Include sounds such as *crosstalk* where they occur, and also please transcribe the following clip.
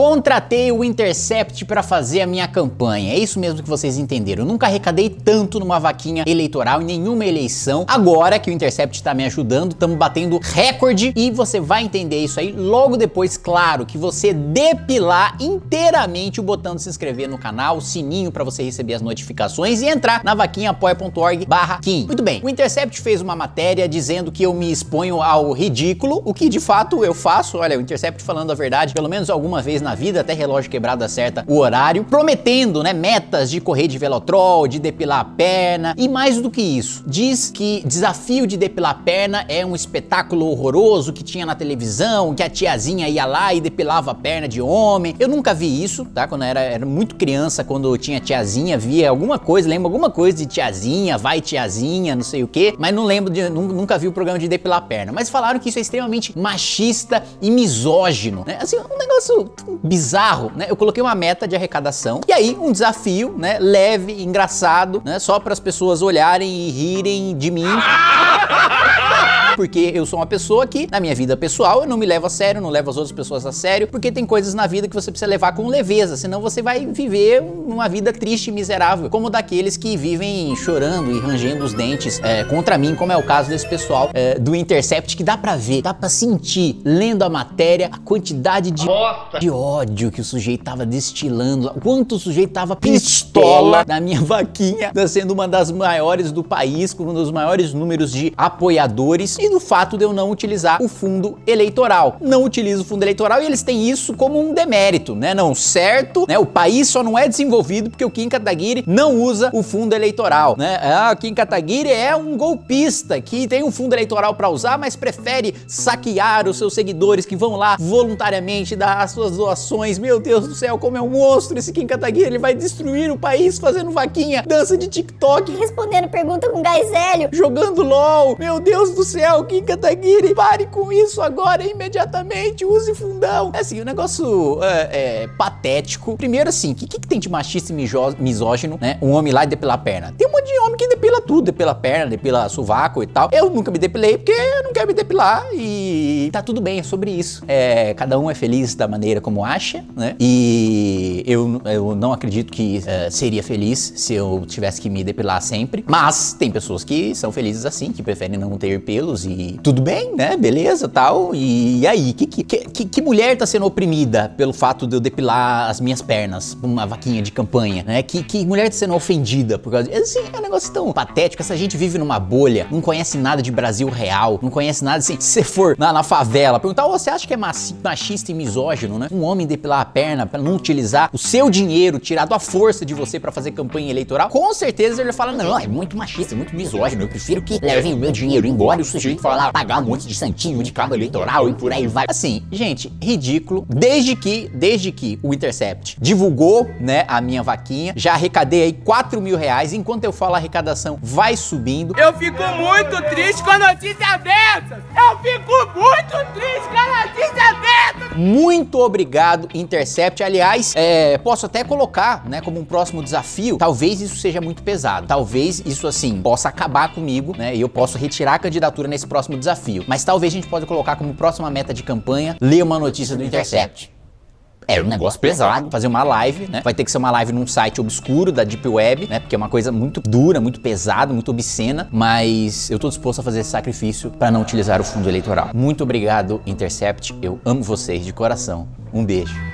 Contratei o Intercept para fazer a minha campanha. É isso mesmo que vocês entenderam. Eu nunca arrecadei tanto numa vaquinha eleitoral em nenhuma eleição. Agora que o Intercept está me ajudando, estamos batendo recorde e você vai entender isso aí logo depois, claro, que você depilar inteiramente o botão de se inscrever no canal, o sininho para você receber as notificações e entrar na vaquinha apoia.org/kim. Muito bem. O Intercept fez uma matéria dizendo que eu me exponho ao ridículo, o que de fato eu faço. Olha, o Intercept falando a verdade, pelo menos alguma vez na vida, até relógio quebrado acerta o horário, prometendo, né, metas de correr de velotrol, de depilar a perna e mais do que isso. Diz que desafio de depilar a perna é um espetáculo horroroso que tinha na televisão, que a tiazinha ia lá e depilava a perna de homem. Eu nunca vi isso, tá? Quando eu era, era muito criança, quando tinha tiazinha, via alguma coisa, lembro alguma coisa de tiazinha, vai tiazinha, não sei o que, mas não lembro de, nunca vi o programa de depilar a perna. Mas falaram que isso é extremamente machista e misógino, né? Assim, um negócio bizarro, né? Eu coloquei uma meta de arrecadação e aí um desafio, né? Leve, engraçado, né? Só para as pessoas olharem e rirem de mim. *laughs* porque eu sou uma pessoa que, na minha vida pessoal, eu não me levo a sério, não levo as outras pessoas a sério, porque tem coisas na vida que você precisa levar com leveza, senão você vai viver uma vida triste e miserável, como daqueles que vivem chorando e rangendo os dentes é, contra mim, como é o caso desse pessoal é, do Intercept, que dá pra ver, dá pra sentir, lendo a matéria, a quantidade de, de ódio que o sujeito tava destilando, quanto o sujeito tava pistola na minha vaquinha, sendo uma das maiores do país, com um dos maiores números de apoiadores, e do fato de eu não utilizar o fundo eleitoral. Não utilizo o fundo eleitoral e eles têm isso como um demérito, né? Não, certo, né? O país só não é desenvolvido porque o Kim Kataguiri não usa o fundo eleitoral, né? Ah, o Kim Kataguiri é um golpista que tem um fundo eleitoral para usar, mas prefere saquear os seus seguidores que vão lá voluntariamente dar as suas doações. Meu Deus do céu, como é um monstro esse Kim Kataguiri, ele vai destruir o país fazendo vaquinha, dança de TikTok, respondendo pergunta com gás hélio, jogando LOL. Meu Deus do céu, Kim Kataguiri, pare com isso agora, imediatamente, use fundão. É assim, o um negócio é, é, patético. Primeiro assim, o que, que, tem de machista e misógino, né? Um homem lá e depilar a perna. Tem um monte de homem que depila tudo, depila a perna, depila sovaco e tal. Eu nunca me depilei porque eu não quero me depilar e tá tudo bem, é sobre isso. É, cada um é feliz da maneira como acha, né? E eu, eu não acredito que é, seria feliz se eu tivesse que me depilar sempre. Mas tem pessoas que são felizes assim, que preferem não ter pelos e tudo bem, né? Beleza, tal. E, aí, que, que, que, que, mulher tá sendo oprimida pelo fato de eu depilar as minhas pernas, uma vaquinha de campanha, né? Que, que mulher tá sendo ofendida por causa disso? Assim, é um negócio tão patético. Essa gente vive numa bolha, não conhece nada de Brasil real, não conhece nada assim. Se você for na, na favela, perguntar, oh, você acha que é machista e misógino, né? Um homem depilar a perna para não utilizar o seu dinheiro tirado à força de você para fazer campanha eleitoral, com certeza ele fala, não, é muito machista, muito misógino, eu prefiro que levem o meu dinheiro embora e o sujeito fala lá pagar um monte de santinho de cabo eleitoral e por aí vai. Assim, gente, ridículo. Desde que, desde que o Intercept divulgou, né, a minha vaquinha, já arrecadei aí 4 mil reais. Enquanto eu falo, a arrecadação vai subindo. Eu fico muito triste com a notícia dessas. Eu fico muito triste Muito obrigado, Intercept. Aliás, é, posso até colocar, né, como um próximo desafio. Talvez isso seja muito pesado. Talvez isso, assim, possa acabar comigo, né, e eu posso retirar a candidatura nesse próximo desafio. Mas talvez a gente pode colocar como próxima meta de campanha ler uma notícia do Intercept. É um negócio pesado, fazer uma live, né? Vai ter que ser uma live num site obscuro da Deep Web, né? Porque é uma coisa muito dura, muito pesada, muito obscena, mas eu tô disposto a fazer esse sacrifício para não utilizar o fundo eleitoral. Muito obrigado, Intercept. Eu amo vocês de coração. Um beijo.